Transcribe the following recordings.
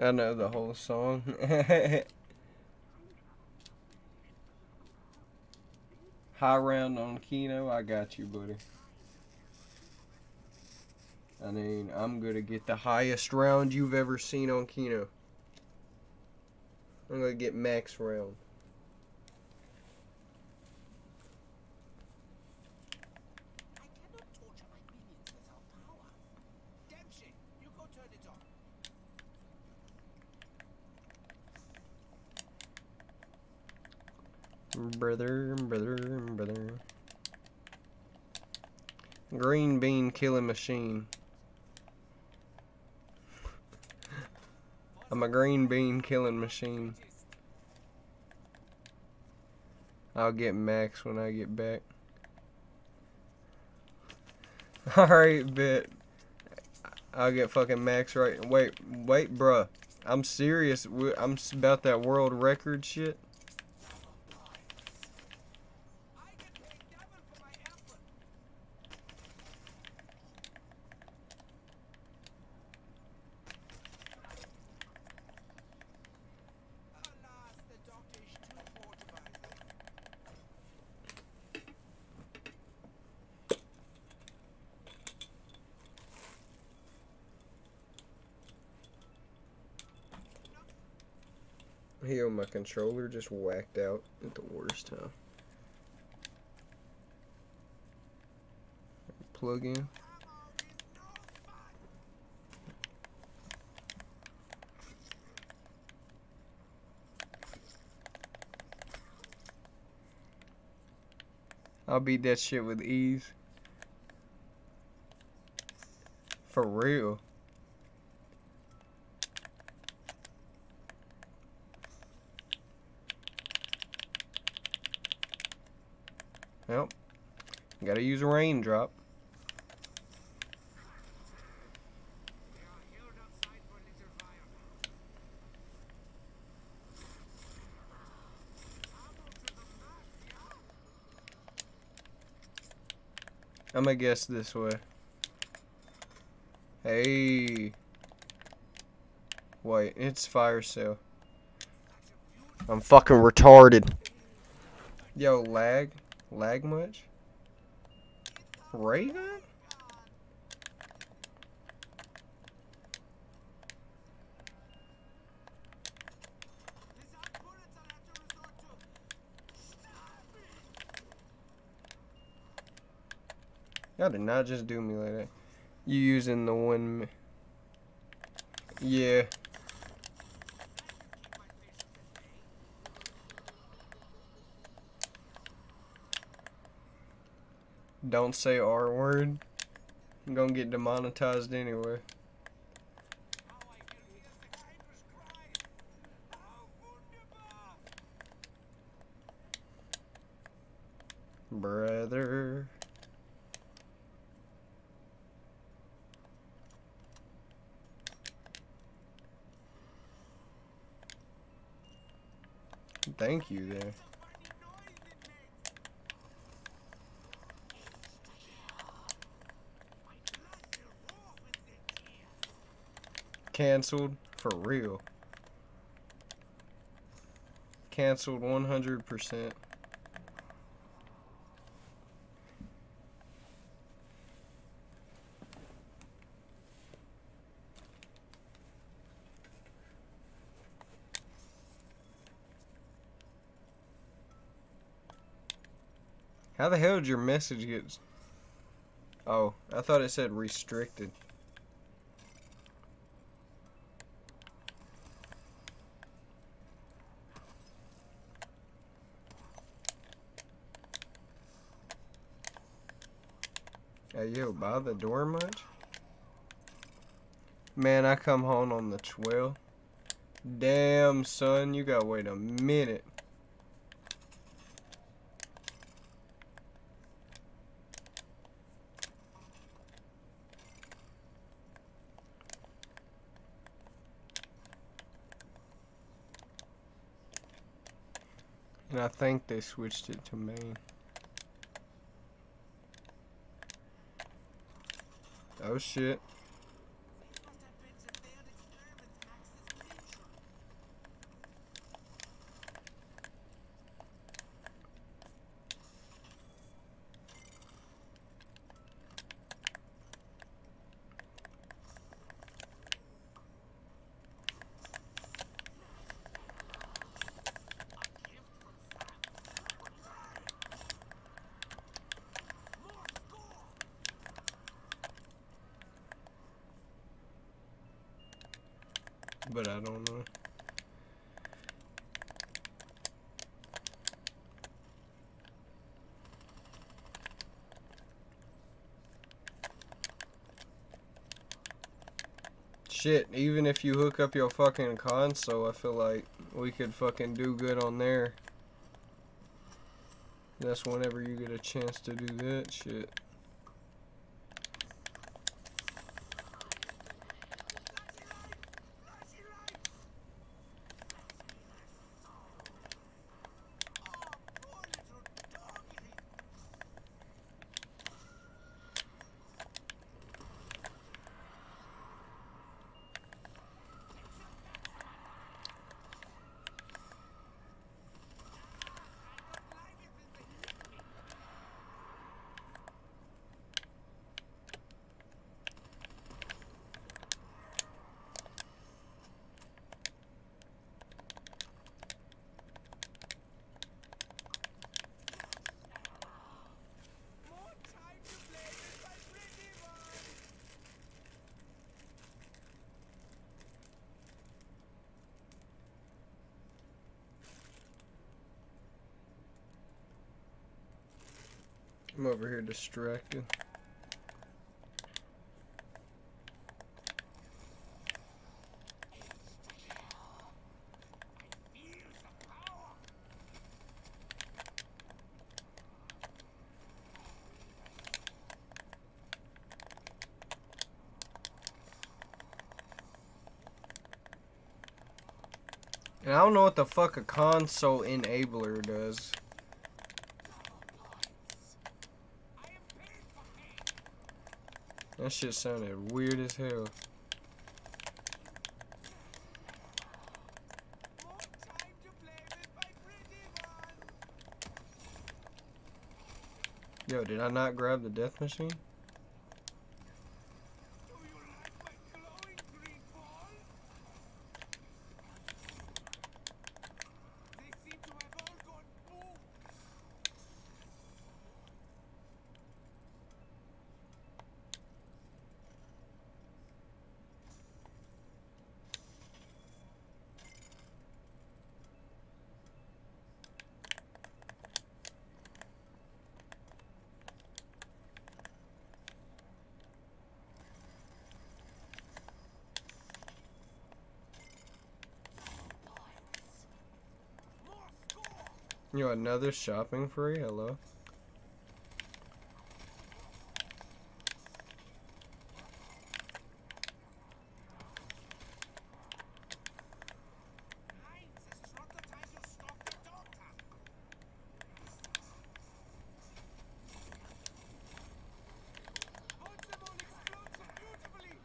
I know the whole song. High round on Kino, I got you, buddy. I mean, I'm gonna get the highest round you've ever seen on Kino. I'm gonna get max round. I cannot torture my minions without power. Dempsey, you go turn it on. Brother, brother, brother. Green bean killing machine. I'm a green bean killing machine. I'll get max when I get back. Alright, bet. I'll get fucking max right. Wait, wait, bruh. I'm serious. I'm about that world record shit. I get paid double for my effort. Alas, the doctor is too poor to buy them. Yo, my controller just whacked out at the worst time. Plug in. I'll beat that shit with ease. For real. Well, gotta use a raindrop. They are held outside for a little while now. Ammo to the max, yeah? I'm gonna guess this way. Hey. Wait, it's fire sale. I'm fucking retarded. Yo, lag? Lag much? It! Y'all did not just do me like that. You using the one. Yeah. Keep my patience at bay. Don't say R word. I'm gonna get demonetized anyway. Brother. Thank you there. It's a funny noise it makes. My blood will roar with the tears. Cancelled for real. Cancelled 100%. How the hell did your message get? Oh, I thought it said restricted. Hey, yo, by the door much? Man, I come home on the 12th. Damn, son, you gotta wait a minute. And I think they switched it to main. Oh shit. Must have been to failed experiments Max is pleased. but I don't know. Shit, even if you hook up your fucking console, I feel like we could fucking do good on there. That's whenever you get a chance to do that shit. Flashy light! Oh, poor little doggy. More time to play with my pretty one! I'm over here distracted. And I don't know what the fuck a console enabler does. I am paid for pain! That shit sounded weird as hell. Yo, did I not grab the death machine? Do you like my glowing green balls? They seem to have all gone boom! More score! Yo, another shopping free? Hello? Heinz, this is not the time to stop the doctor! Holzimon explodes so beautifully!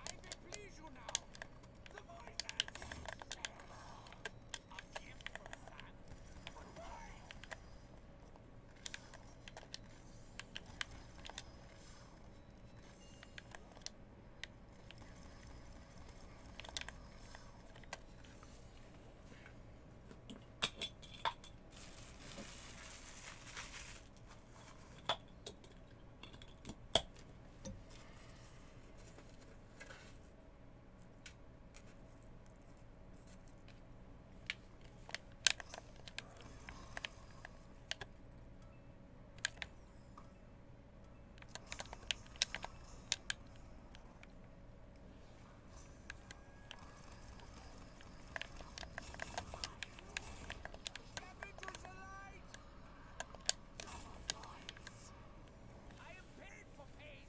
I will please you now! The voices! A gift from Sam! Goodbye! Step into the light! I am paid for pain!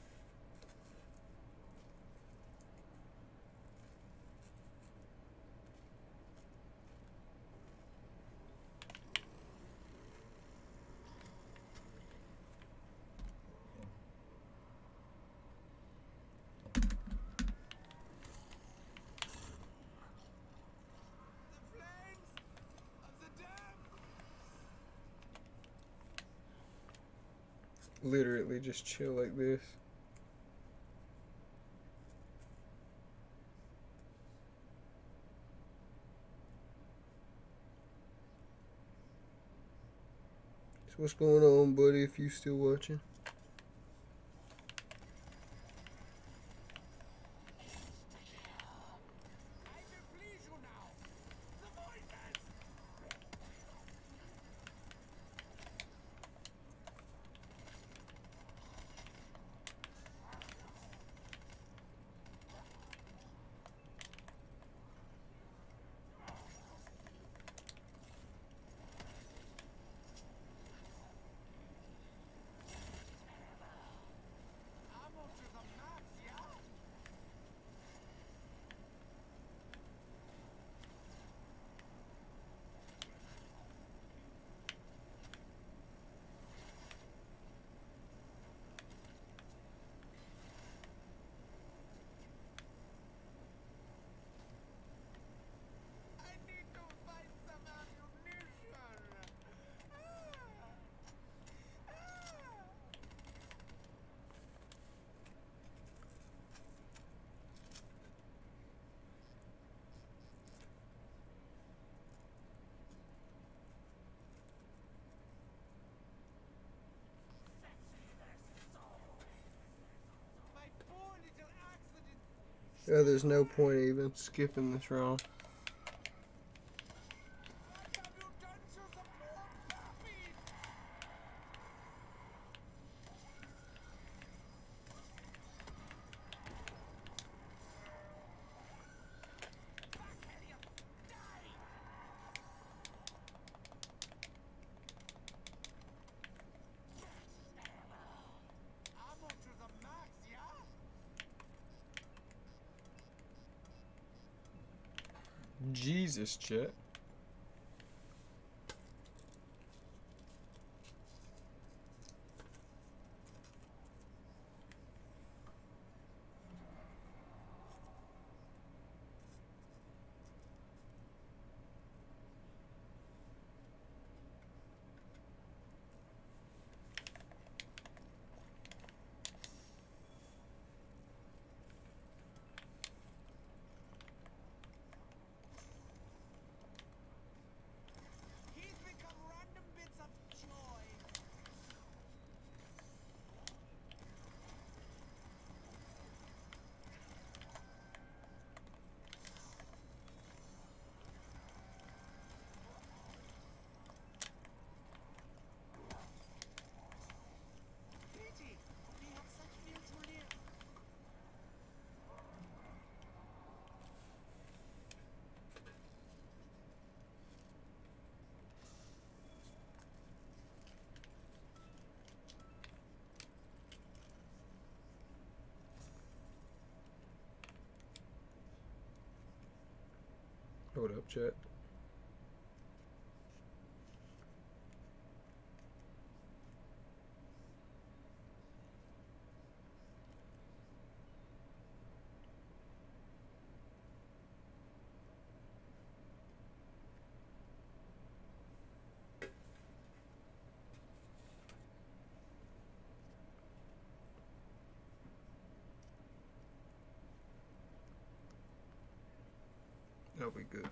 The flames of the dam! Literally just chill like this. So what's going on, buddy, if you still watching? Yeah, there's no point even skipping this round. this shit. What up, chat? that'll be good.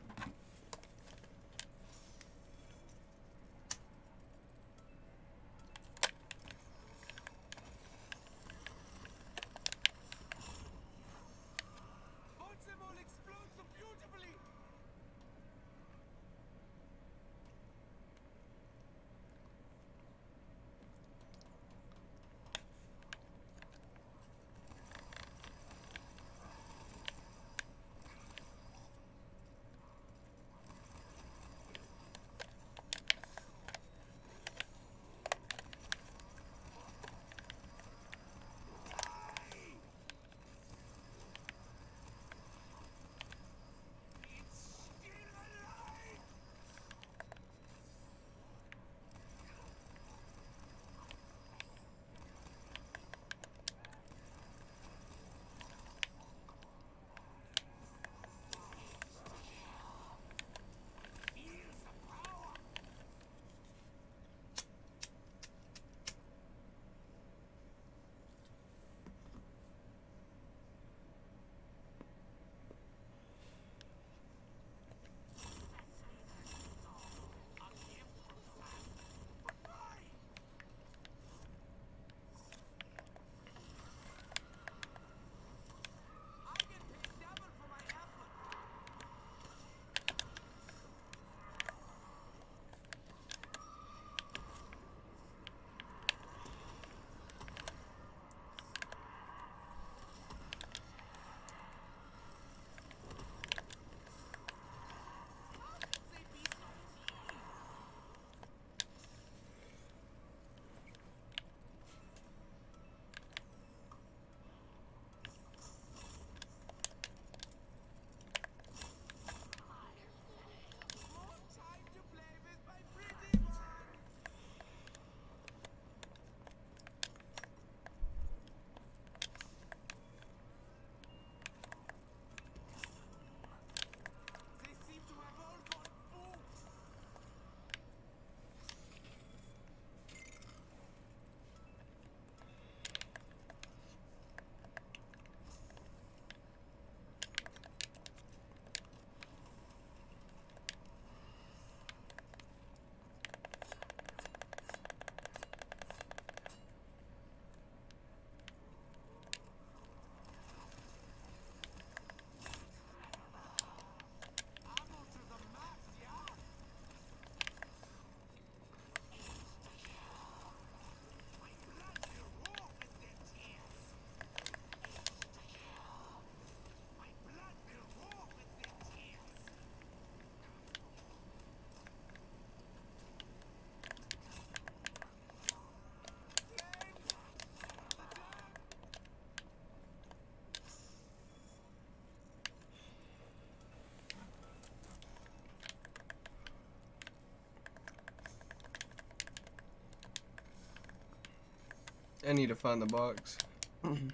I need to find the box. Mm-hmm.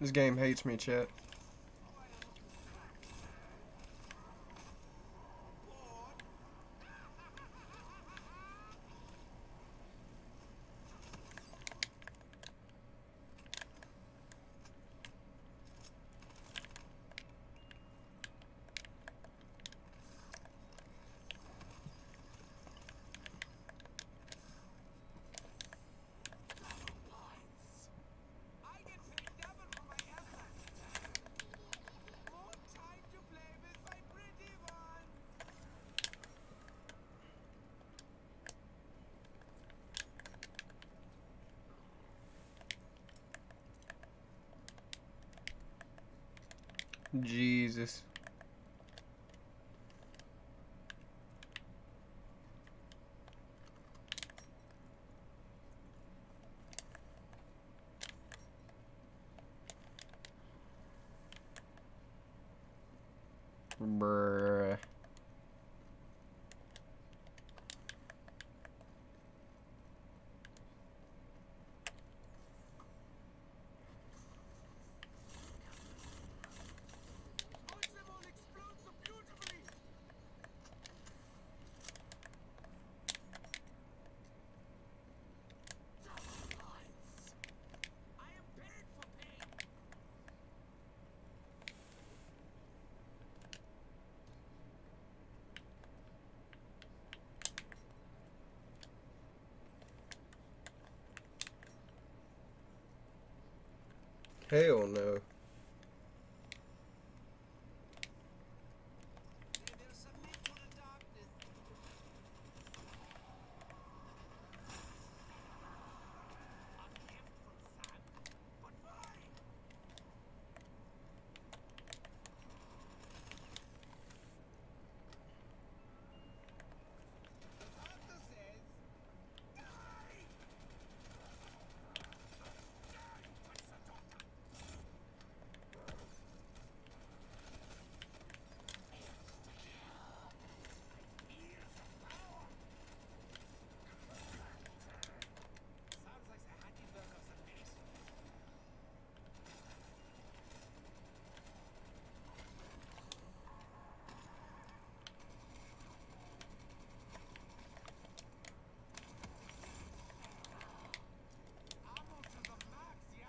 This game hates me, chat. Bruh. Hell no. They will submit to the darkness. I'm kept from sun, but why? The doctor says, die! Die! What's the doctor? Years of power! Sounds like the handiwork of the nation. Ammo to the max, yeah?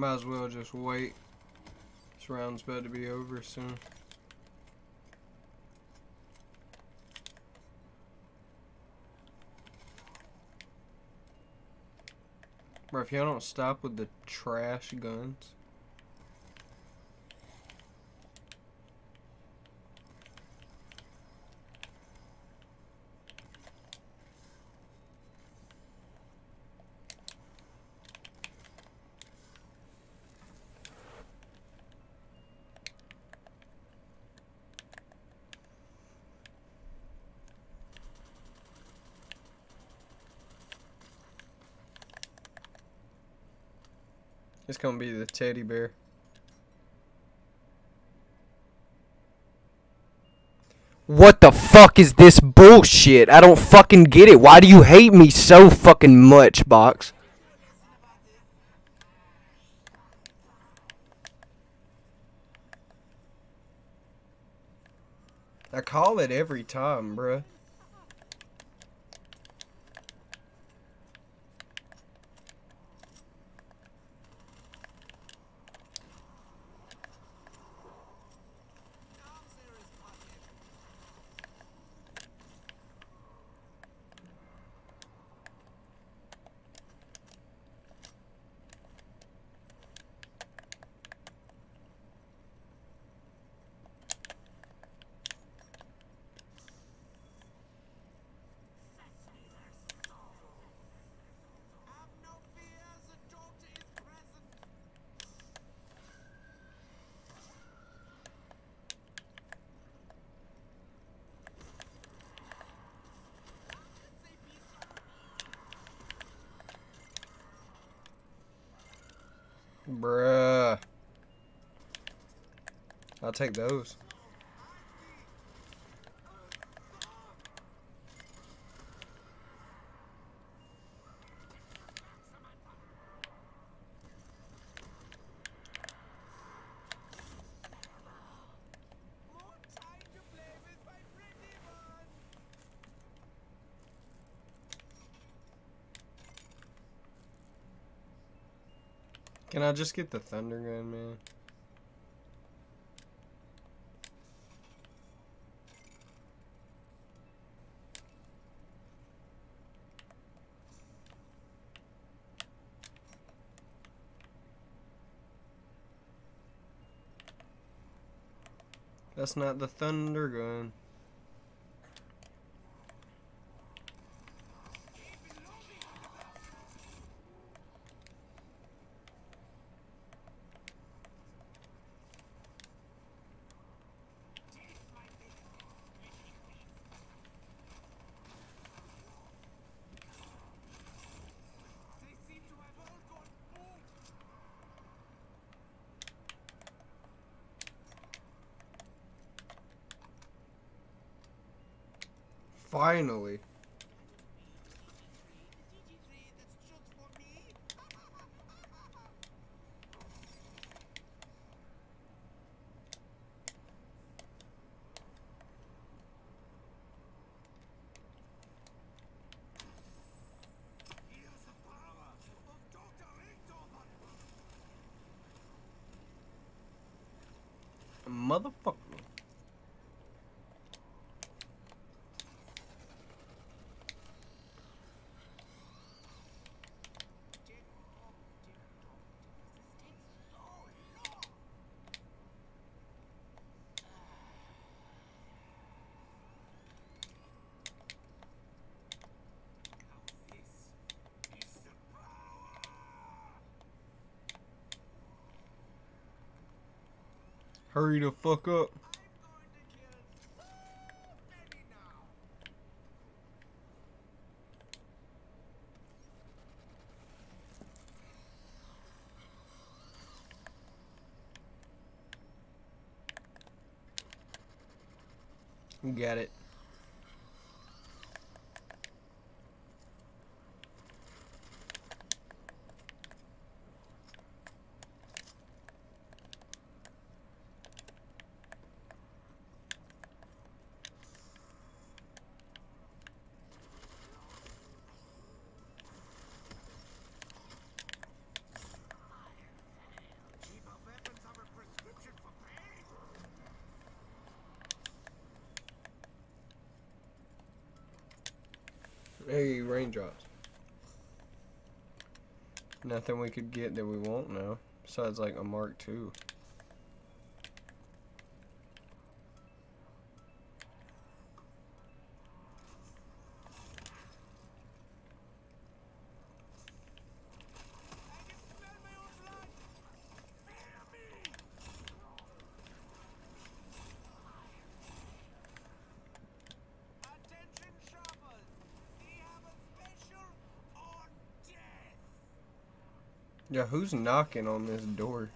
Might as well just wait. This round's about to be over soon. Bro, if y'all don't stop with the trash guns. It's gonna be the teddy bear. What the fuck is this bullshit? I don't fucking get it. Why do you hate me so fucking much, Box? I call it every time, bruh. take those. Can I just get the thunder gun, man? That's not the thunder gun. motherfucker. Hurry the fuck up. Got it. Hey, raindrops. Nothing we could get that we won't know. Besides, like, a Mark II. Yeah, who's knocking on this door?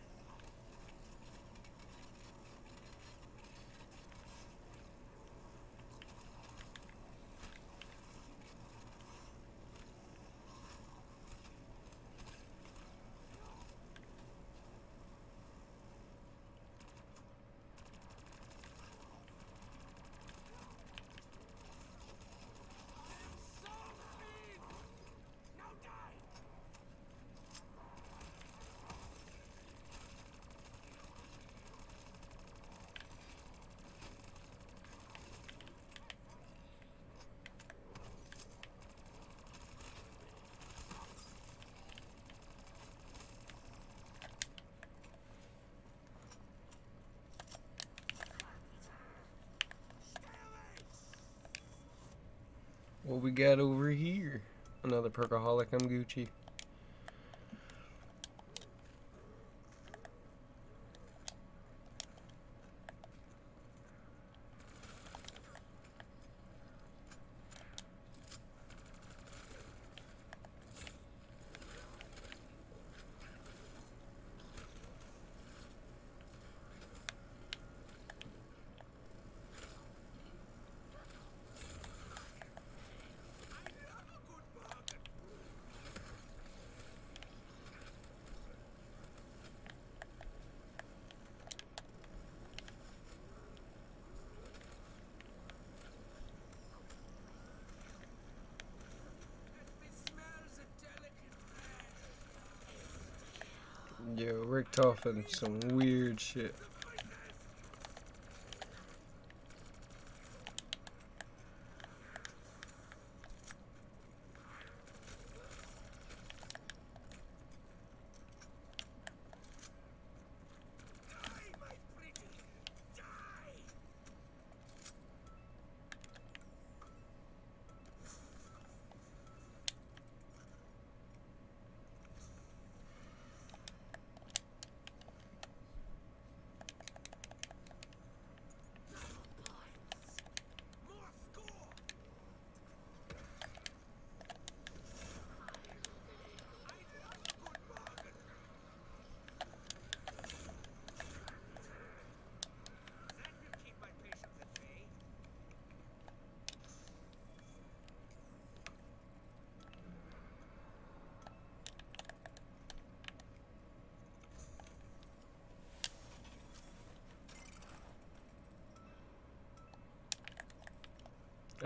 got over here? Another perkaholic, I'm Gucci. Richtofen some weird shit.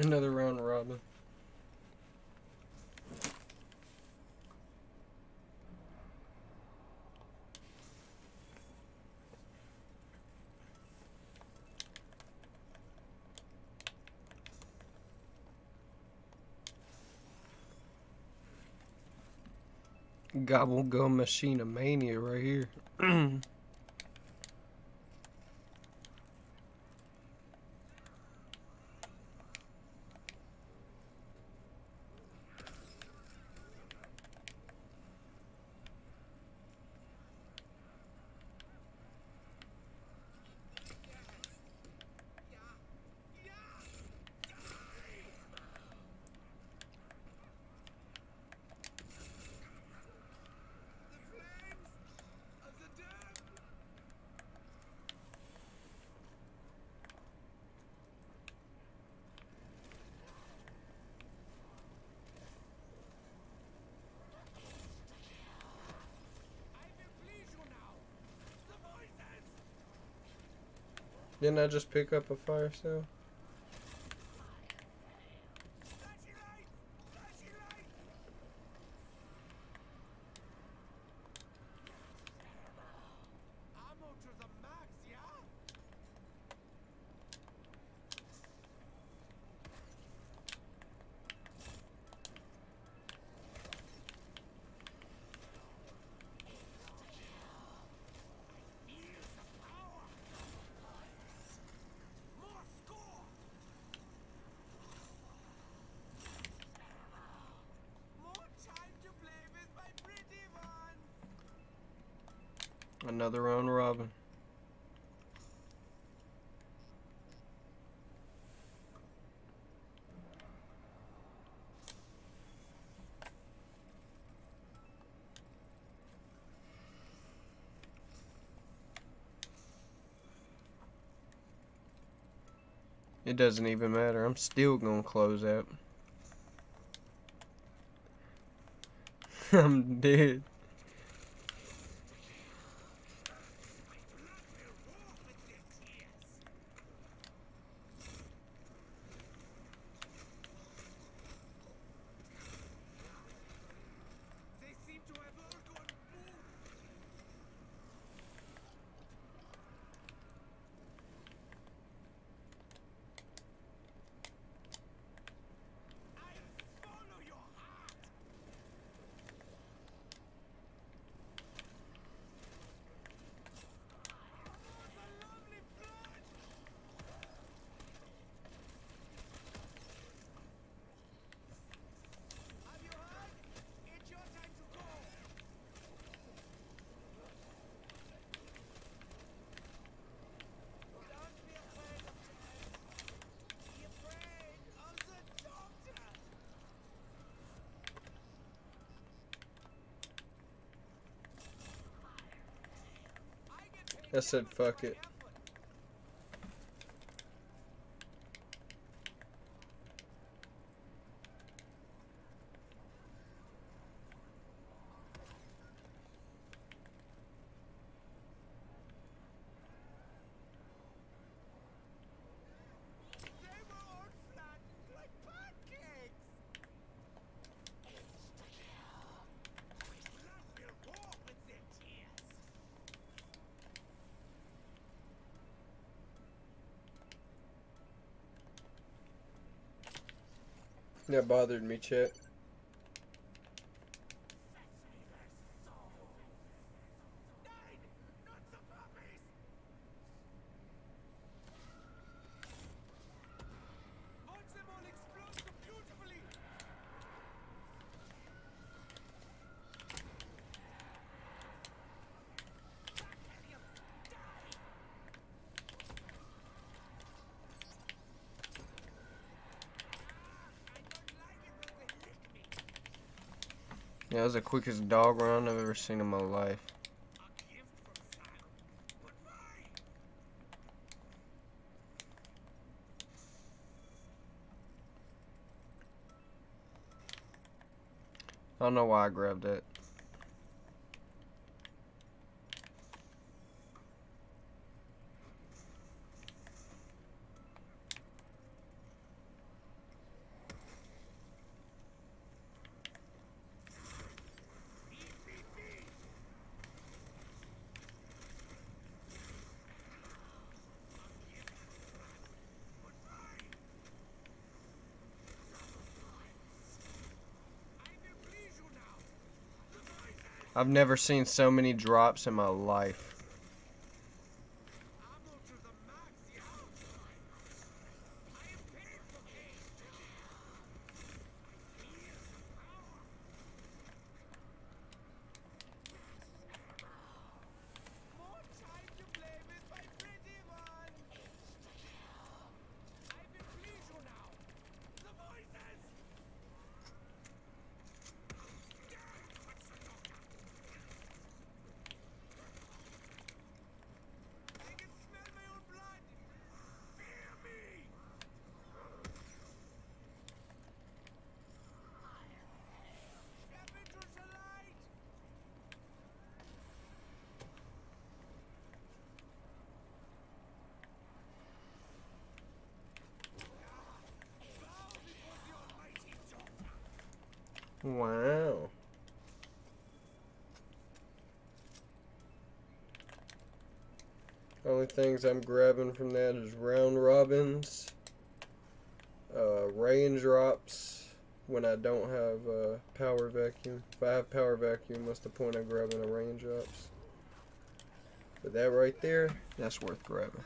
Another round robin. Gobble Gum machine Mania right here. Didn't I just pick up a fire sale? Doesn't even matter. I'm still gonna close out. I'm dead. They seem to have all gone boom. I'll follow your heart. Oh, the lovely blood! Have you heard? It's your time to go. Don't be afraid of death. Be afraid of the doctor. I get paid I said fuck it. That bothered me, chat. Nine, not the puppies. Watch them all explode so beautifully. I don't like it when they lick me. Yeah, that was the quickest dog run I've ever seen in my life. I don't know why I grabbed that. Beep, beep, beep. A gift from Sam. Goodbye. I will please you now. The voices. I've never seen so many drops in my life. Ammo to the max, yeah. I am paid for gain. Here's the power. More time to play with my pretty one. I will please you now. The voices. I can smell my own blood. Fear me. Step into the light. Bow before the almighty doctor. Wow. Only things I'm grabbing from that is round robins, uh, Reign Drops when I don't have uh, power vacuum. If I have power vacuum, what's the point of grabbing a Reign Drops? But that right there, that's worth grabbing.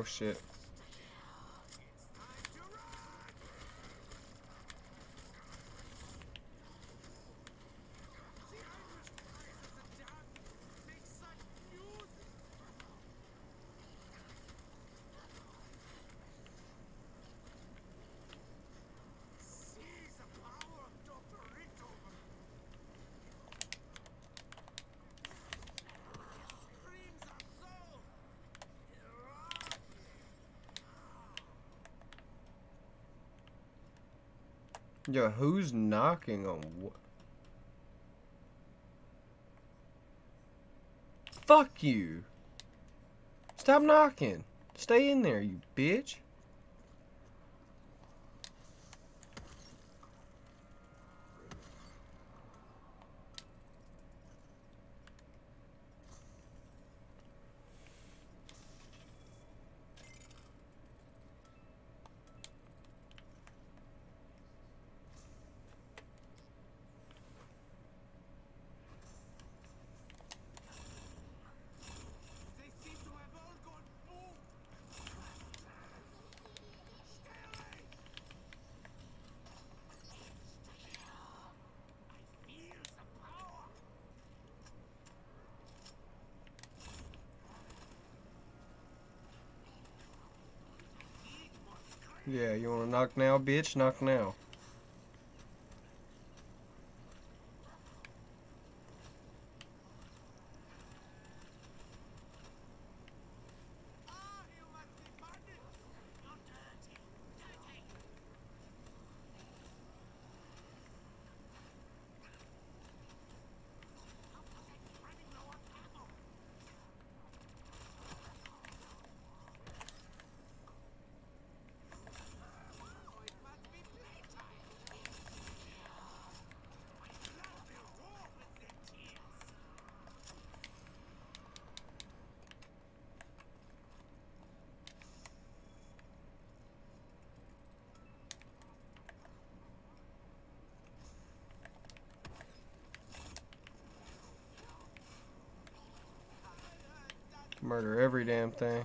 Oh shit. Yo, who's knocking on what? Fuck you! Stop knocking! Stay in there, you bitch! Yeah, you wanna knock now, bitch? Knock now. murder every damn thing.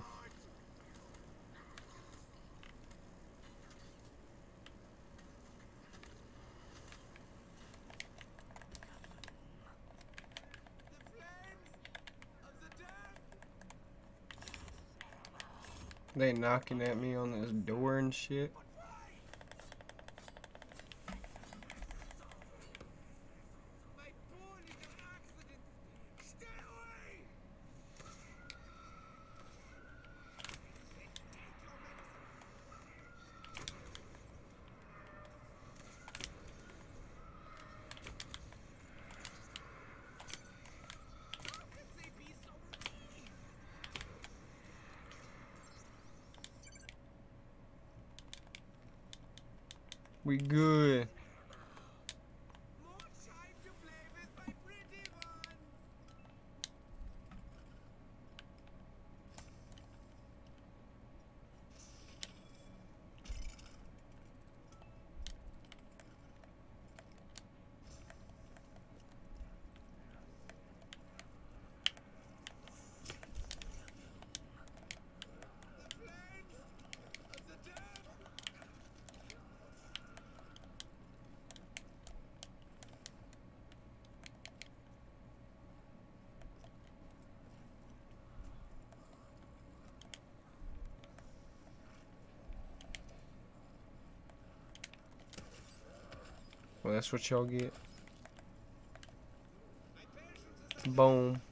They knocking at me on this door and shit. Well, that's what y'all get. Boom.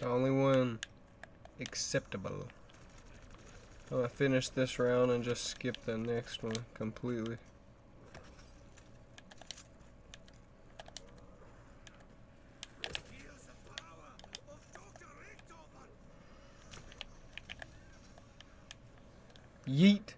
The only one acceptable. I'm gonna finish this round and just skip the next one completely. Yeet.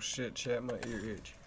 shit, chat, my ear itch.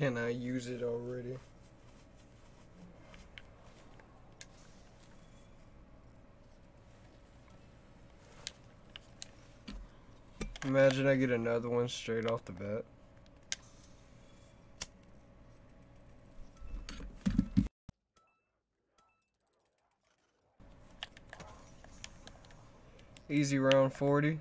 Can I use it already? Imagine I get another one straight off the bat. Easy round 40.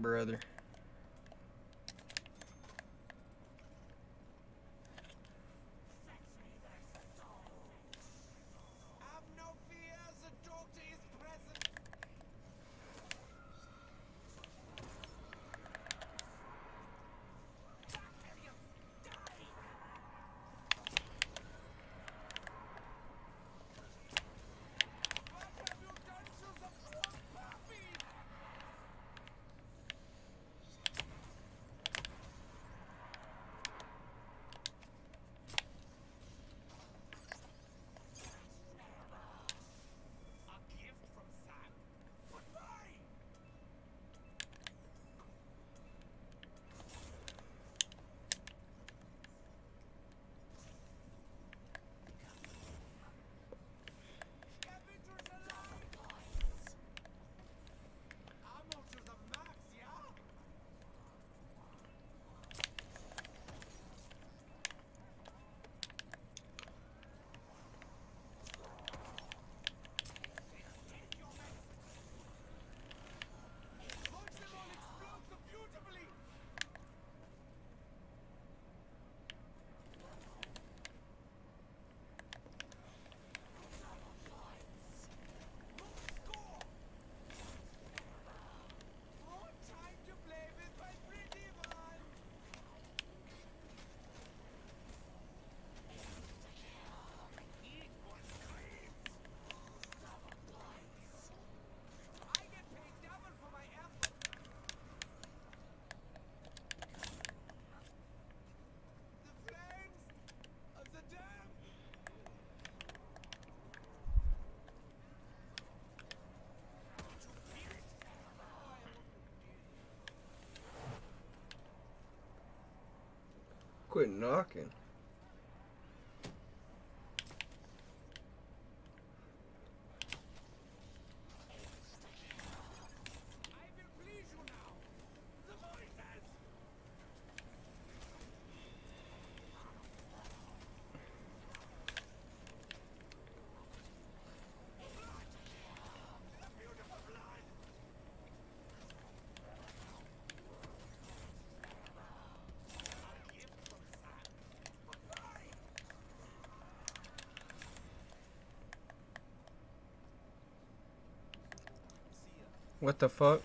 brother. quit knocking. What the fuck?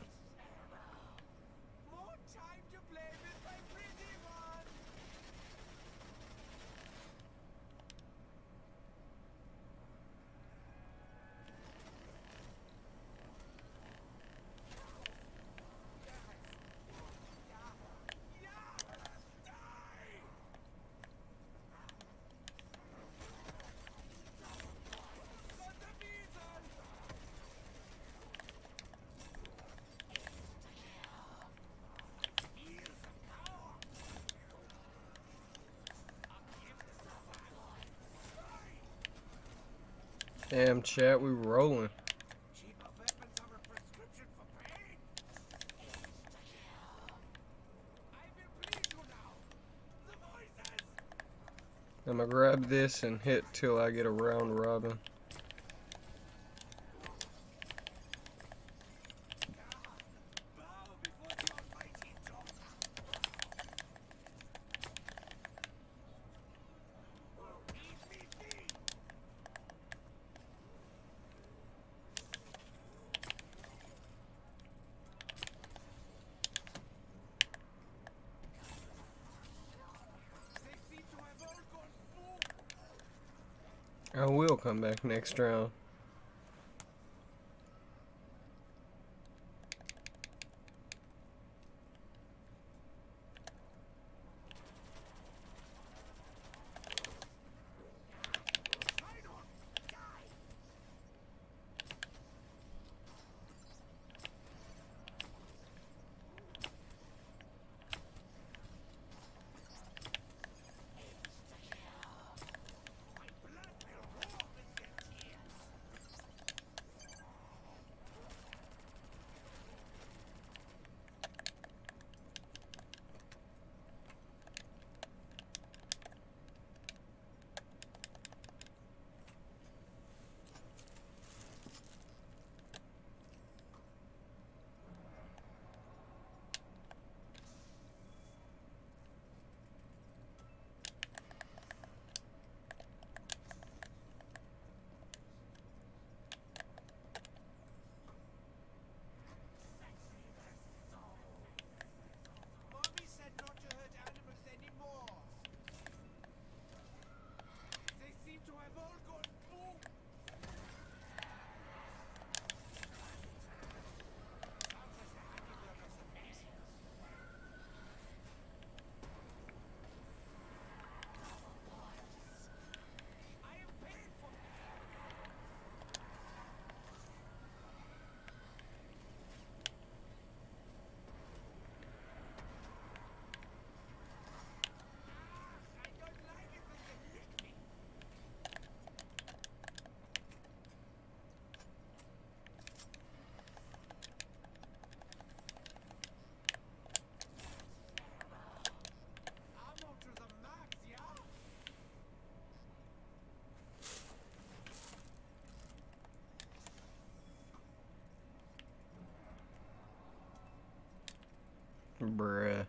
Damn, chat, we rolling. I'm gonna grab this and hit till I get a round robin. extra Bruh.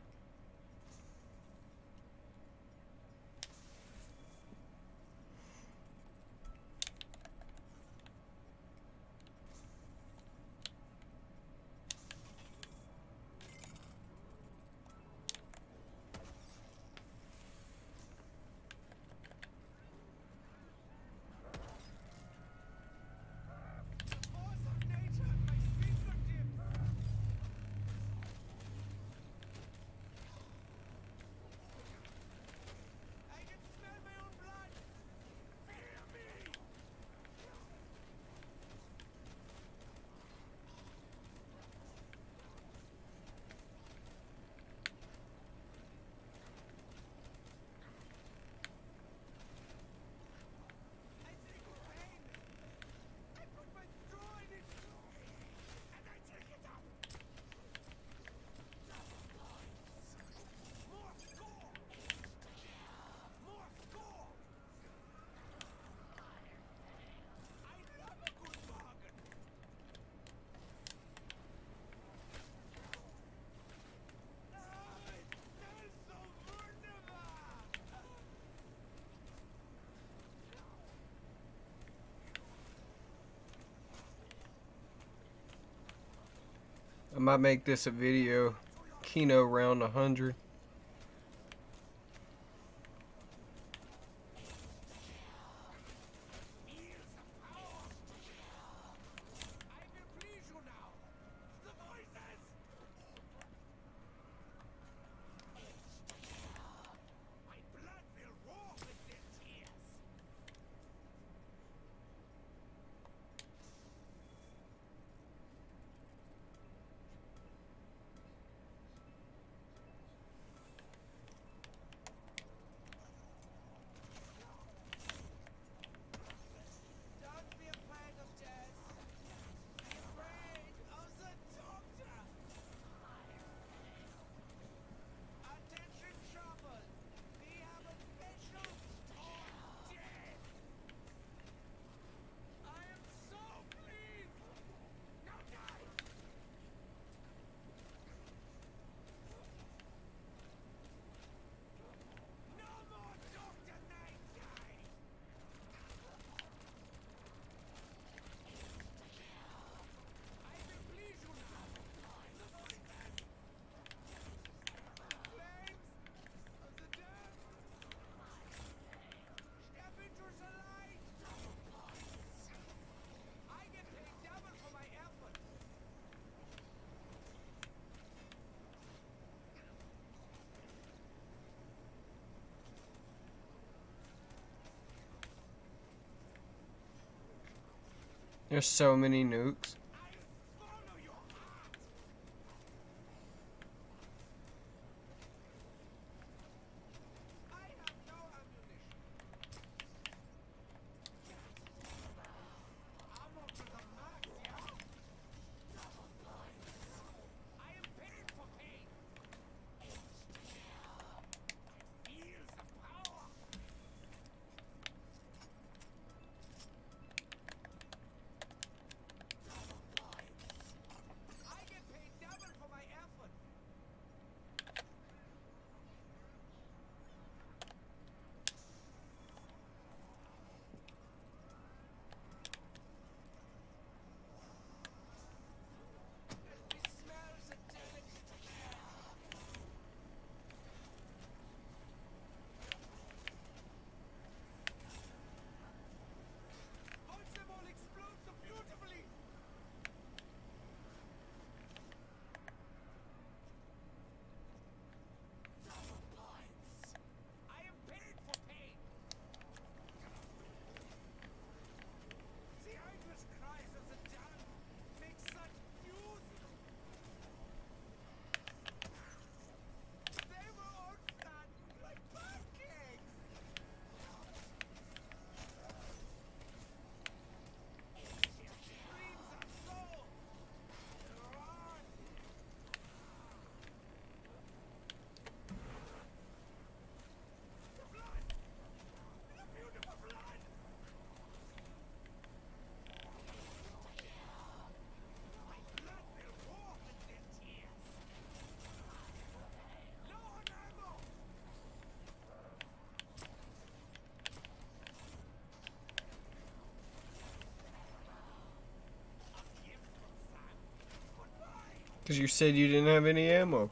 I might make this a video. Kino round 100. There's so many nukes. Because you said you didn't have any ammo.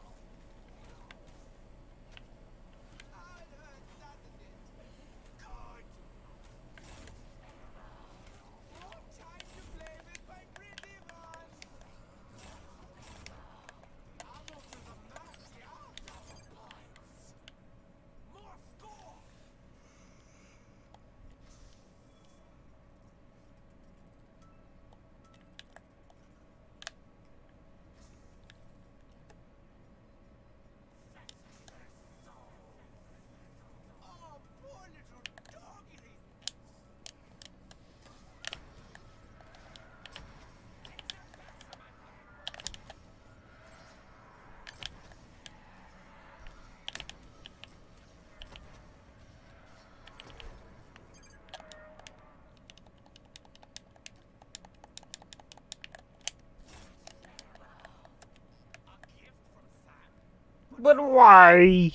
Why?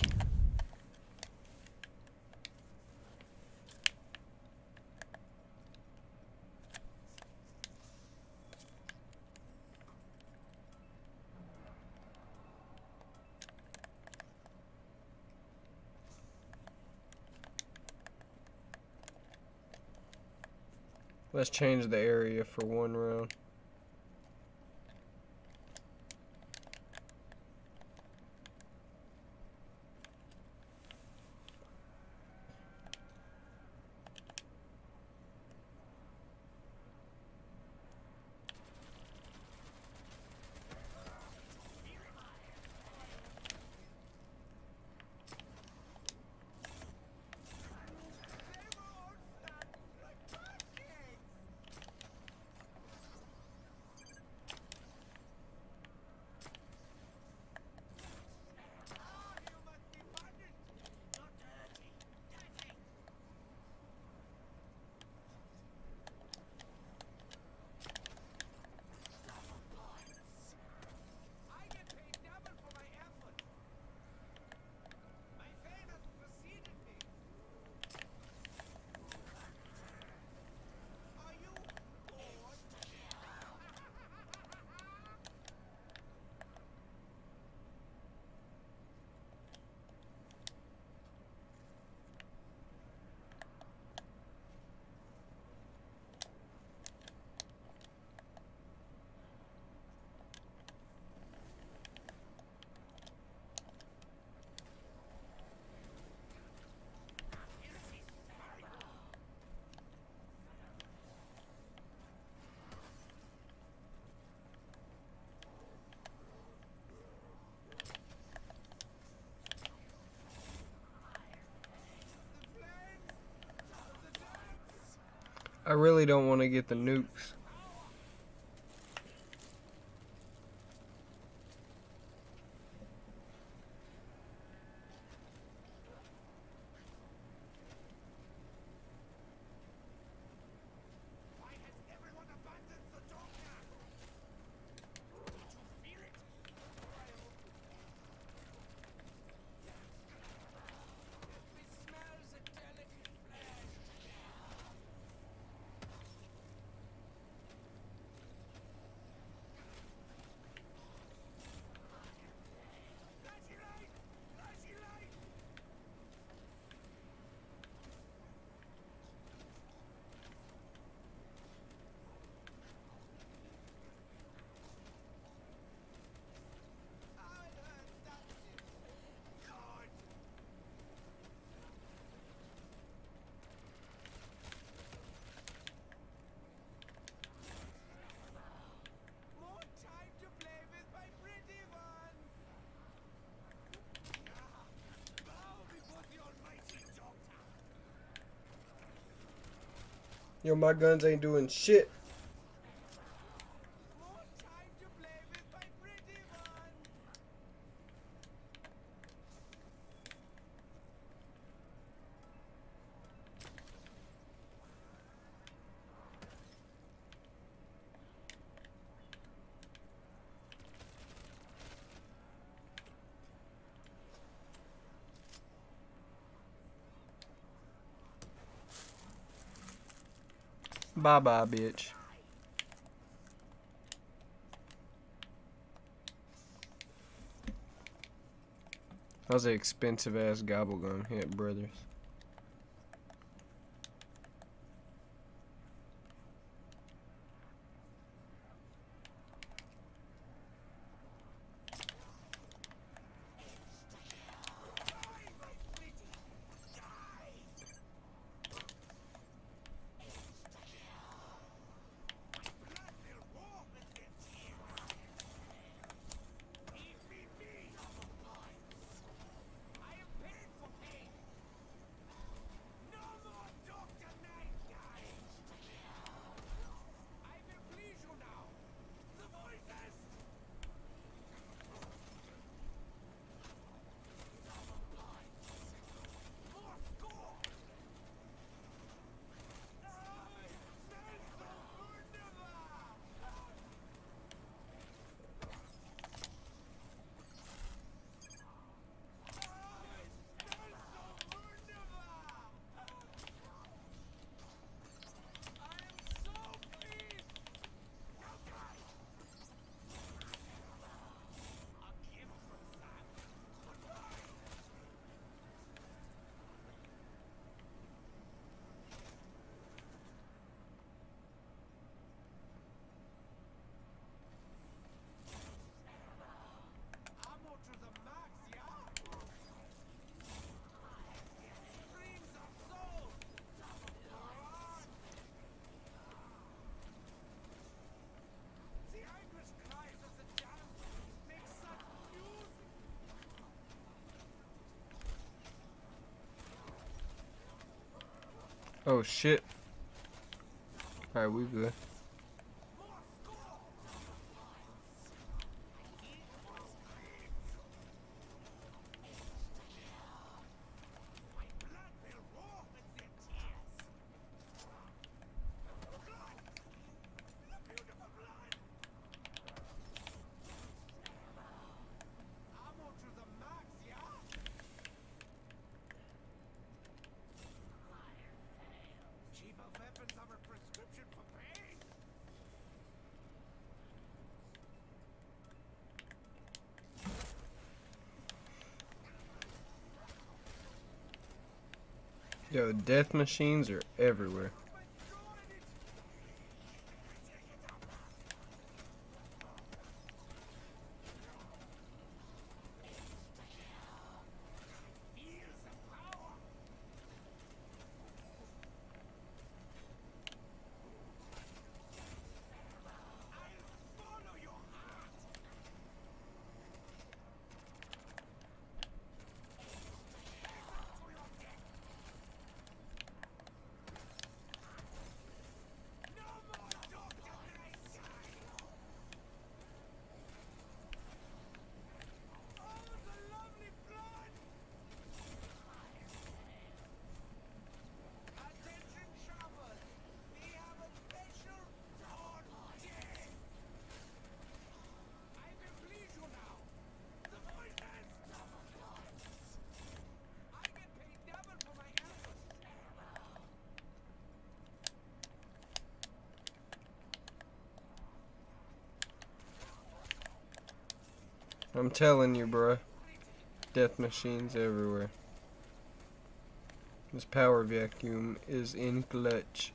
Let's change the area for one round. I really don't want to get the nukes. Yo, my guns ain't doing shit. Bye-bye, bitch. That was an expensive ass gobblegum hit, brothers. Oh shit. Alright, we good. Yo, death machines are everywhere. I'm telling you, bruh. Death machines everywhere. This power vacuum is in clutch.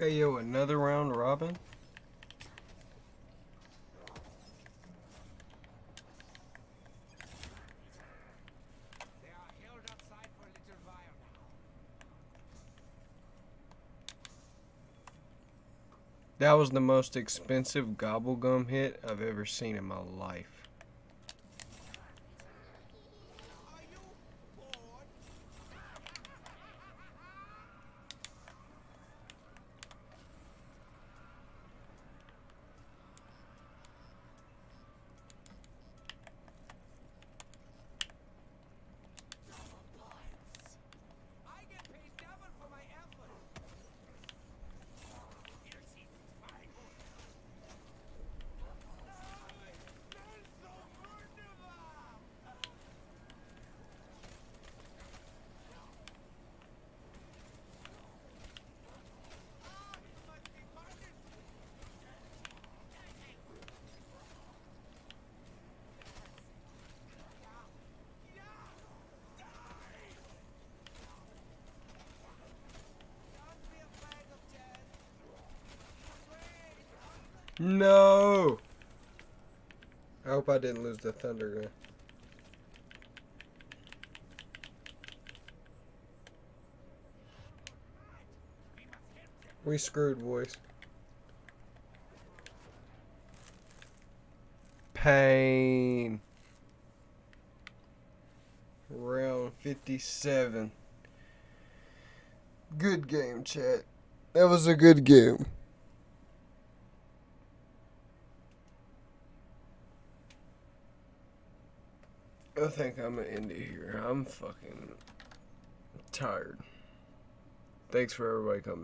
Hey yo, another round robin? That was the most expensive gobblegum hit I've ever seen in my life. Are you bored? I get paid double for my effort. Here she fine. Nein, Nelson wunderbar. Ah, it must be punished. Ja, ja, die! Don't be afraid of death. Afraid. No! I didn't lose the Thundergun. We screwed, boys. Pain. Round 57. Good game, chat. That was a good game. Think I'm gonna end it here. I'm fucking tired. Thanks for everybody coming.